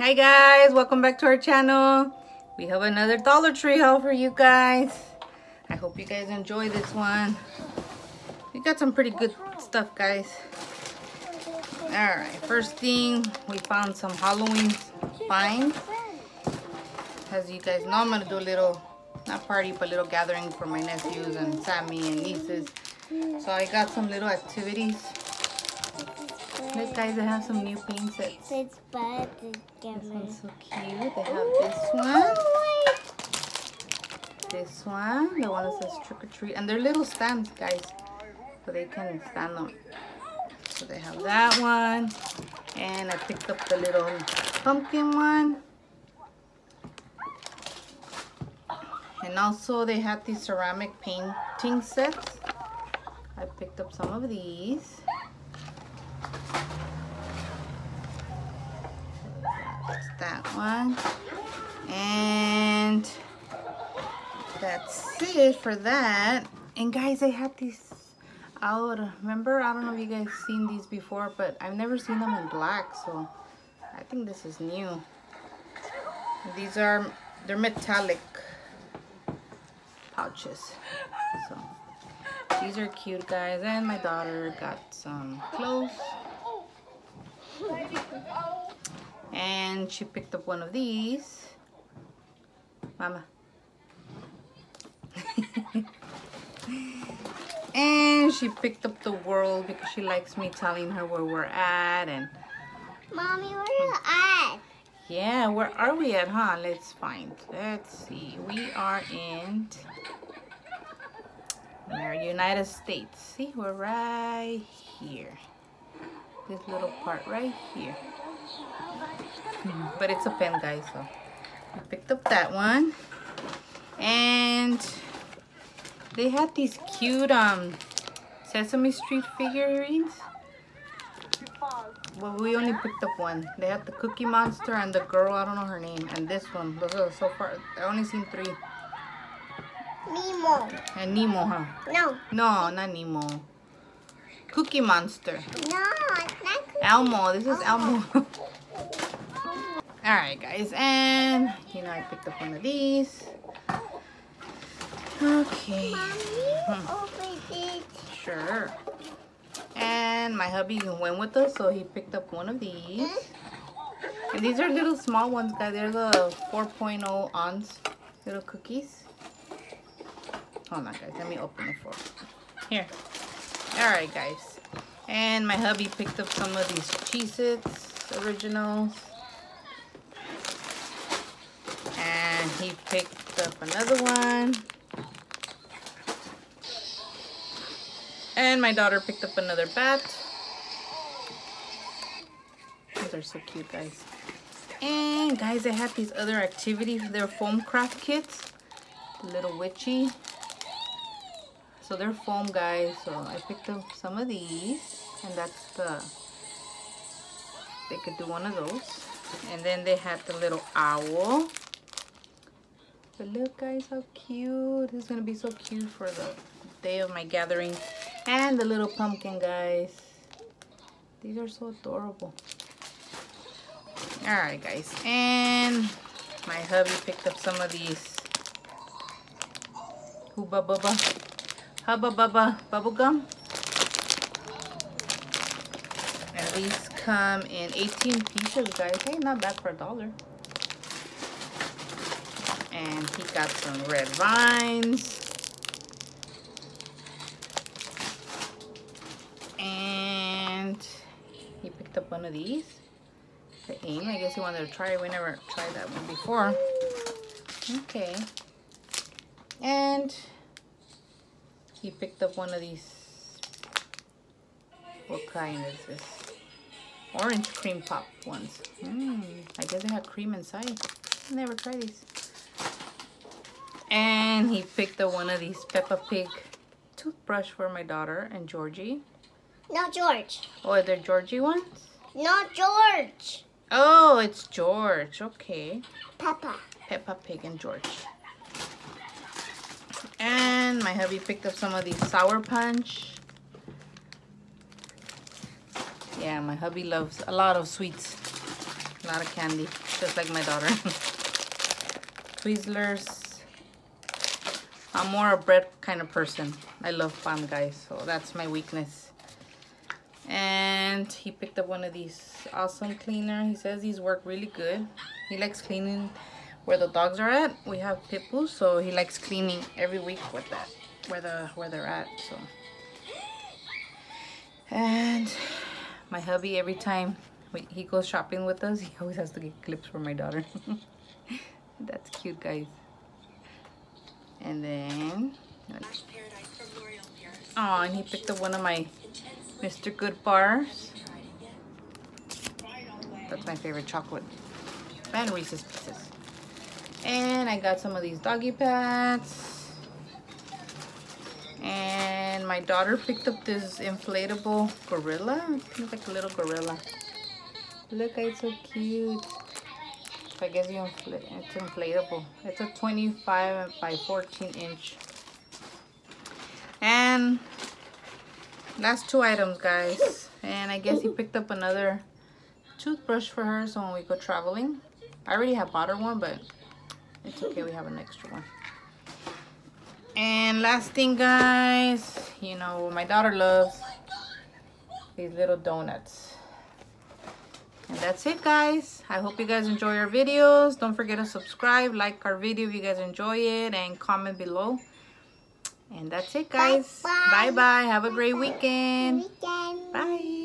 Hi guys, welcome back to our channel. We have another Dollar Tree haul for you guys. I hope you guys enjoy this one. We got some pretty good stuff, guys. Alright, first thing, we found some Halloween finds. As you guys know, I'm going to do a little, not party, but little gathering for my nephews and Sammy and nieces. So I got some little activities Look guys, they have some new paint sets. It's bad This one's so cute. They have this one. This one. The one that says trick or treat. And they're little stands, guys. So they can stand them. So they have that one. And I picked up the little pumpkin one. And also they have these ceramic painting sets. I picked up some of these. That one. And that's it for that. And guys, I have these out. Remember, I don't know if you guys seen these before, but I've never seen them in black. So I think this is new. These are, they're metallic pouches. So these are cute guys. And my daughter got some clothes and she picked up one of these. Mama. and she picked up the world because she likes me telling her where we're at and Mommy, where are you hmm. at? Yeah, where are we at, huh? Let's find. Let's see. We are in our United States. See, we're right here. This little part right here. But it's a pen, guys, so I picked up that one. And they had these cute um Sesame Street figurines. Well, we only picked up one. They had the Cookie Monster and the girl, I don't know her name, and this one. Those are so far, I only seen three. Nemo. And Nemo, huh? No. No, not Nemo. Cookie Monster. No, it's not Cookie. Elmo. This is Elmo. Alright guys, and you know I picked up one of these. Okay. Mommy. Sure. And my hubby went with us, so he picked up one of these. And these are little small ones, guys. They're the 4.0 ounce little cookies. Hold on, guys. Let me open it for. Here. Alright, guys. And my hubby picked up some of these Cheez-Its originals. And he picked up another one. And my daughter picked up another bat. These are so cute, guys. And guys, I have these other activities. They're foam craft kits. Little witchy. So they're foam, guys. So I picked up some of these. And that's the... They could do one of those. And then they had the little owl. But look guys how cute. This is gonna be so cute for the day of my gathering. And the little pumpkin guys. These are so adorable. Alright guys. And my hubby picked up some of these Hubba Bubba Hubba Bubba bubble gum. And these come in 18 pieces guys. Hey, not bad for a dollar and he got some red vines. And he picked up one of these. The aim i guess he wanted to try it. We never tried that one before. Okay. And he picked up one of these. What kind is this? Orange cream pop ones. Mm, i guess they have cream inside. Never tried these and he picked up one of these Peppa Pig toothbrush for my daughter and Georgie. No, George. Oh, they're Georgie ones? Not George. Oh, it's George. Okay. Peppa. Peppa Pig and George. And my hubby picked up some of these Sour Punch. Yeah, my hubby loves a lot of sweets. A lot of candy, just like my daughter. Twizzlers. I'm more a bread kind of person. I love pan, guys, so that's my weakness. And he picked up one of these awesome cleaner. He says these work really good. He likes cleaning where the dogs are at. We have pit bulls, so he likes cleaning every week with that, where the where they're at. So, and my hubby every time he goes shopping with us, he always has to get clips for my daughter. That's cute, guys. And then, oh, and he picked up one of my Mr. Goodbars. That's my favorite chocolate. And Reese's Pieces. And I got some of these doggy pads. And my daughter picked up this inflatable gorilla. It's like a little gorilla. Look, it's so cute. I guess you infl it's inflatable. It's a 25 by 14 inch. And last two items, guys. And I guess he picked up another toothbrush for her so when we go traveling. I already have bought her one, but it's okay. We have an extra one. And last thing, guys, you know, my daughter loves these little donuts. And that's it, guys. I hope you guys enjoy our videos. Don't forget to subscribe, like our video if you guys enjoy it, and comment below. And that's it, guys. Bye-bye. Have a great weekend. Weekend. Bye. Bye.